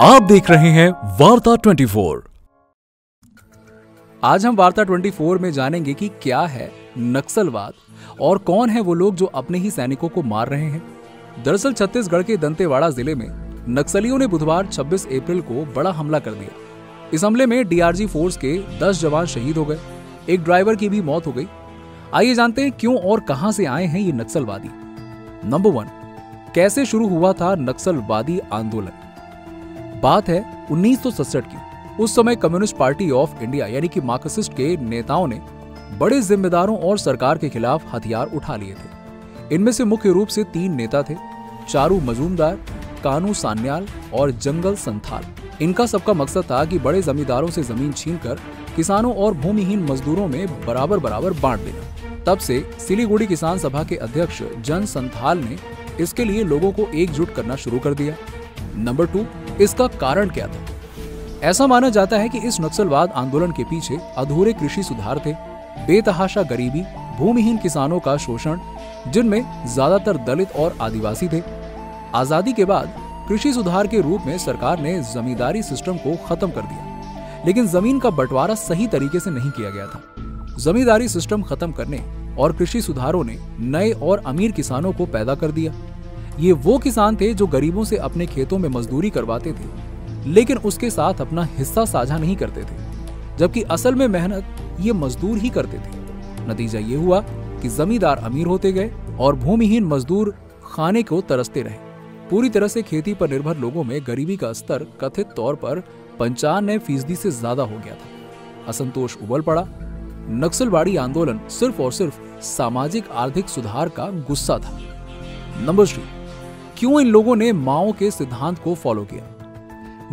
आप देख रहे हैं वार्ता 24 आज हम वार्ता 24 में जानेंगे कि क्या है नक्सलवाद और कौन है वो लोग जो अपने ही सैनिकों को मार रहे हैं। दरअसल छत्तीसगढ़ के दंतेवाड़ा ज़िले में नक्सलियों ने बुधवार 26 अप्रैल को बड़ा हमला कर दिया। इस हमले में डीआरजी फोर्स के 10 जवान शहीद हो गए। एक ड्राइवर की भी मौत हो गई। आइए जानते हैं क्यों और कहाँ से आए हैं ये नक्सलवादी। नंबर वन, कैसे शुरू हुआ था नक्सलवादी आंदोलन? बात है उन्नीस सौ सड़सठ की। उस समय कम्युनिस्ट पार्टी ऑफ़ इंडिया, यानी कि मार्क्सिस्ट के नेताओं ने बड़े जिम्मेदारों और सरकार के खिलाफ हथियार उठा लिए थे। इनमें से मुख्य रूप से तीन नेता थे, चारू मजूमदार, कानू सान्याल और जंगल संथाल। इनका सबका मकसद था कि बड़े जमींदारों से ज़मीन छीनकर किसानों और भूमिहीन मजदूरों में बराबर बराबर बांट देना। तब से सिलीगुड़ी किसान सभा के अध्यक्ष जन संथाल ने इसके लिए लोगों को एकजुट करना शुरू कर दिया। नंबर टू इसका कारण क्या था? ऐसा माना जाता है कि इस नक्सलवाद आंदोलन के पीछे अधूरे कृषि सुधार थे, बेतहाशा गरीबी, भूमिहीन किसानों का शोषण, जिनमें ज़्यादातर दलित और आदिवासी थे। आज़ादी के बाद कृषि सुधार के रूप में सरकार ने जमींदारी सिस्टम को खत्म कर दिया, लेकिन ज़मीन का बंटवारा सही तरीके से नहीं किया गया था। जमींदारी सिस्टम खत्म करने और कृषि सुधारों ने नए और अमीर किसानों को पैदा कर दिया। ये वो किसान थे जो गरीबों से अपने खेतों में मजदूरी करवाते थे, लेकिन उसके साथ अपना हिस्सा साझा नहीं करते थे, जबकि असल में मेहनत ये मजदूर ही करते थे। नतीजा ये हुआ कि जमींदार अमीर होते गए और भूमिहीन मजदूर खाने को तरसते रहे। पूरी तरह से खेती पर निर्भर लोगों में गरीबी का स्तर कथित तौर पर पंचानवे फ़ीसदी से ज़्यादा हो गया था। असंतोष उबल पड़ा। नक्सलवाड़ी आंदोलन सिर्फ़ और सिर्फ़ सामाजिक आर्थिक सुधार का गुस्सा था। नंबर थ्री क्यों इन लोगों ने माओ के सिद्धांत को फॉलो किया?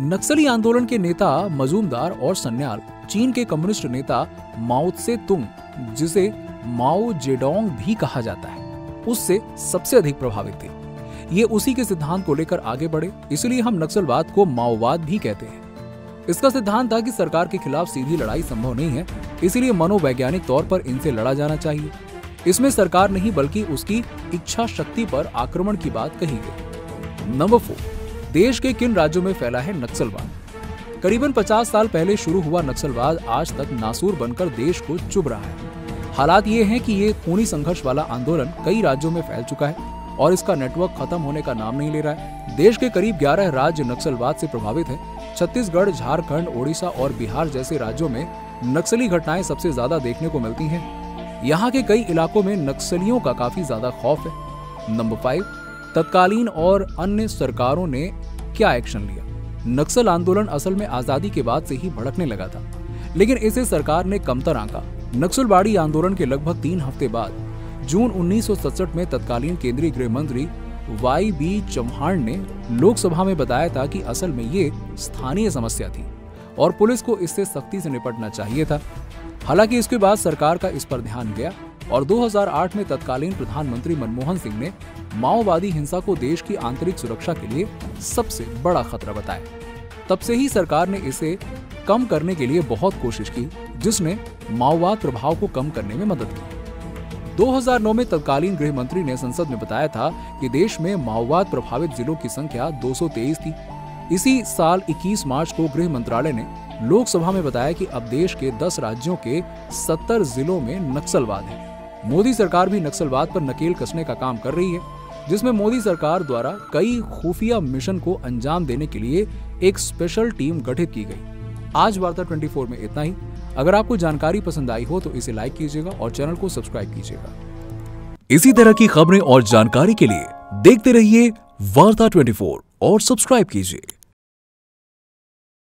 नक्सली आंदोलन के नेता मजूमदार और सन्याल, चीन के कम्युनिस्ट नेता माओ से तुंग जिसे माओ जेडोंग भी कहा जाता है, उससे सबसे अधिक प्रभावित थे। ये उसी के सिद्धांत को लेकर आगे बढ़े, इसलिए हम नक्सलवाद को माओवाद भी कहते हैं। इसका सिद्धांत था कि सरकार के खिलाफ सीधी लड़ाई संभव नहीं है, इसीलिए मनोवैज्ञानिक तौर पर इनसे लड़ा जाना चाहिए। इसमें सरकार नहीं, बल्कि उसकी इच्छा शक्ति पर आक्रमण की बात कही गई। नंबर फोर, देश के किन राज्यों में फैला है नक्सलवाद? करीबन 50 साल पहले शुरू हुआ नक्सलवाद, आज तक नासूर बनकर देश को चुभ रहा है। हालात ये हैं कि ये खूनी संघर्ष वाला आंदोलन कई राज्यों में फैल चुका है और इसका नेटवर्क खत्म होने का नाम नहीं ले रहा है। देश के करीब 11 राज्य नक्सलवाद से प्रभावित हैं। छत्तीसगढ़, झारखंड, ओडिशा और बिहार जैसे राज्यों में नक्सली घटनाएँ सबसे ज़्यादा देखने को मिलती हैं। यहाँ के कई इलाकों में नक्सलियों का काफ़ी ज़्यादा खौफ है। नंबर फाइव तत्कालीन और अन्य सरकारों ने क्या एक्शन लिया? नक्सल आंदोलन असल में आज़ादी के बाद से ही भड़कने लगा था। लेकिन इसे सरकार ने कमतर आंका। नक्सलवाड़ी आंदोलन के लगभग तीन हफ़्ते बाद, जून उन्नीस में तत्कालीन केंद्रीय गृह मंत्री वाई बी चौहान ने लोकसभा में बताया था कि असल में ये स्थानीय समस्या थी और पुलिस को इससे सख्ती से निपटना चाहिए था। हालाँकि इसके बाद सरकार का इस पर ध्यान गया और 2008 में तत्कालीन प्रधानमंत्री मनमोहन सिंह ने माओवादी हिंसा को देश की आंतरिक सुरक्षा के लिए सबसे बड़ा खतरा बताया। तब से ही सरकार ने इसे कम करने के लिए बहुत कोशिश की, जिसने माओवाद प्रभाव को कम करने में मदद की। 2009 में तत्कालीन गृह मंत्री ने संसद में बताया था कि देश में माओवाद प्रभावित जिलों की संख्या 223 थी। इसी साल 21 मार्च को गृह मंत्रालय ने लोकसभा में बताया कि अब देश के 10 राज्यों के 70 जिलों में नक्सलवाद है। मोदी सरकार भी नक्सलवाद पर नकेल कसने का काम कर रही है, जिसमें मोदी सरकार द्वारा कई खुफिया मिशन को अंजाम देने के लिए एक स्पेशल टीम गठित की गई। आज वार्ता 24 में इतना ही। अगर आपको जानकारी पसंद आई हो तो इसे लाइक कीजिएगा और चैनल को सब्सक्राइब कीजिएगा। इसी तरह की खबरें और जानकारी के लिए देखते रहिए वार्ता 24 और सब्सक्राइब कीजिए।